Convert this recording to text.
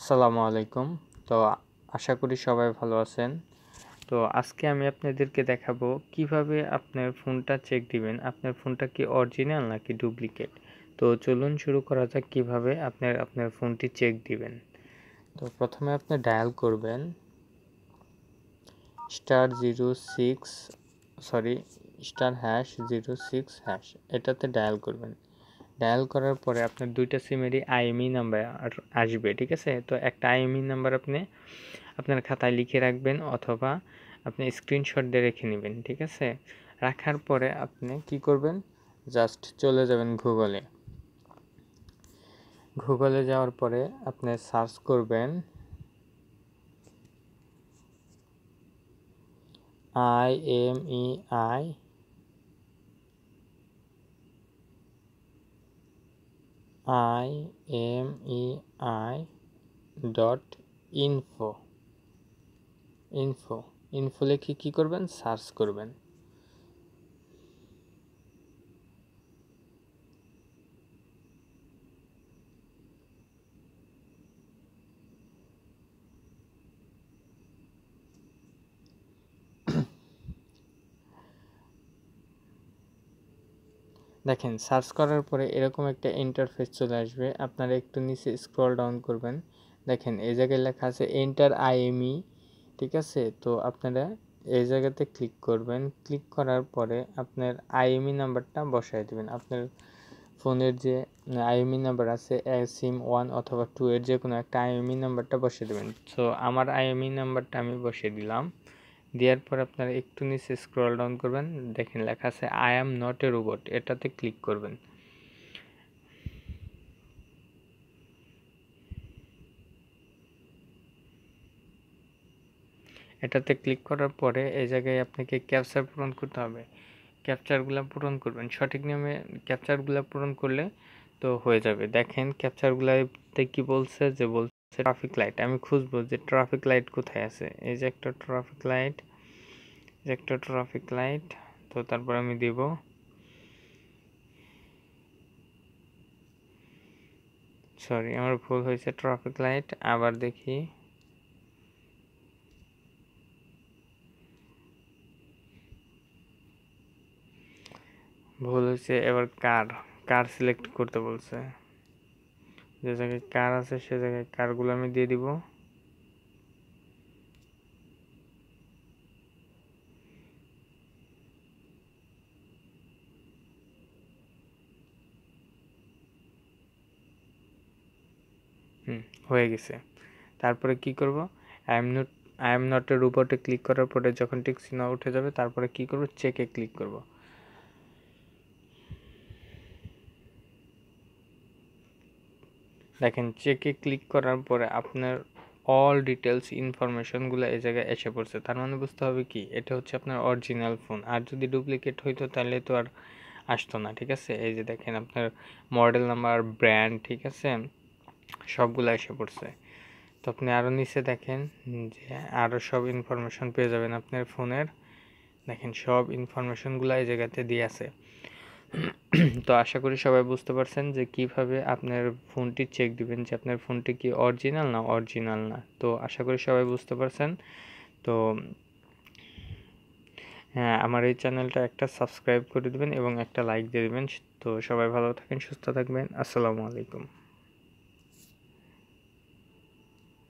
আসসালামু আলাইকুম। তো আশা করি সবাই ভালো আছেন। তো আজকে আমি আপনাদেরকে দেখাবো কীভাবে আপনার ফোনটা চেক দিবেন। আপনার ফোনটা কি অরিজিনাল নাকি ডুপ্লিকেট তো চলুন শুরু করা যাক কীভাবে আপনার আপনার ফোনটি চেক দিবেন। তো প্রথমে আপনি ডায়াল করবেন। Star zero six sorry star hash zero six hash এটাতে ডায়াল করবেন। ডায়াল করার পরে আপনার দুইটা সিমেরই আইএমই নাম্বার আসবে, ঠিক আছে? তো একটা আইএমই নাম্বার আপনি আপনার খাতায় লিখে রাখবেন অথবা আপনি স্ক্রিনশট দিয়ে রেখে নেবেন, ঠিক আছে? রাখার পরে আপনি কি করবেন? জাস্ট চলে যাবেন গুগলে গুগলে যাওয়ার পরে আপনি সার্চ করবেন I M E I I M E I dot info info info লিখে কী করবেন? সার্চ করবেন। দেখেন সার্চ করার পরে এরকম একটা ইন্টারফেস চলে আসবে। আপনারা একটু নিচে স্ক্রল ডাউন করবেন। দেখেন, এই জায়গায় লেখা আছে এন্টার আইএমই ঠিক আছে? তো আপনারা এই জায়গাতে ক্লিক করবেন। ক্লিক করার পরে আপনার আইএমই নাম্বারটা বসাই দেবেন। আপনার ফোনের যে আইএমই নাম্বার আছে সিম ওয়ান অথবা টু এর যে কোনো একটা আইএমই নাম্বারটা বসিয়ে দেবেন। সো আমার আইএমই নাম্বারটা আমি বসিয়ে দিলাম। দেওয়ার পর আপনারা একটু নিচে স্ক্রল ডাউন করবেন, দেখেন লেখা আছে I am not a robot এটাতে ক্লিক করবেন। এটাতে ক্লিক করার পরে এই জায়গায় আপনাকে ক্যাপচার পূরণ করতে হবে। ক্যাপচারগুলো পূরণ করবেন। সঠিক নিয়মে ক্যাপচারগুলো পূরণ করলে তো হয়ে যাবে। দেখেন ক্যাপচারগুলোতে কি বলছে? যে বলছে ট্রাফিক লাইট আমি খুঁজবো যে ট্রাফিক লাইট কোথায় আছে। এই যে একটা ট্রাফিক লাইট একটা ট্রাফিক লাইট তো তারপর আমি দিব। সরি আমার ভুল হয়েছে ট্রাফিক লাইট আবার দেখি। ভুল হয়েছে, এবার কার কার সিলেক্ট করতে বলছে। যে জায়গায় কার আছে, সে জায়গায় কারগুলো আমি দিয়ে দিব। হয়ে গেছে। তারপরে কি করব? I am not I am নটের উপরে ক্লিক করার পরে যখন টিক চিহ্ন উঠে যাবে, তারপরে কি করব? চেকে ক্লিক করব। দেখেন চেকে ক্লিক করার পরে আপনার অল ডিটেলস ইনফরমেশনগুলো এই জায়গায় এসে পড়ছে। তার মানে বুঝতে হবে কি? এটা হচ্ছে আপনার অরিজিনাল ফোন আর যদি ডুপ্লিকেট হইতো, তাহলে তো আর আসতো না, ঠিক আছে? এই যে দেখেন, আপনার মডেল নাম্বার ব্র্যান্ড ঠিক আছে? সবগুলো এসে পড়ছে। তো আপনি আরও নিচে দেখেন যে আরও সব ইনফরমেশন পেয়ে যাবেন আপনার ফোনের। দেখেন সব ইনফরমেশনগুলো এই জায়গাতে দিয়ে আছে। তো আশা করি সবাই বুঝতে পারছেন যে কীভাবে আপনার ফোনটি চেক দিবেন যে আপনার ফোনটি কি অরিজিনাল না অরিজিনাল না। তো আশা করি সবাই বুঝতে পারছেন। তো হ্যাঁ আমার এই চ্যানেলটা একটা সাবস্ক্রাইব করে দেবেন এবং একটা লাইক দিয়ে দেবেন। তো সবাই ভালো থাকেন, সুস্থ থাকবেন। আসসালামু আলাইকুম।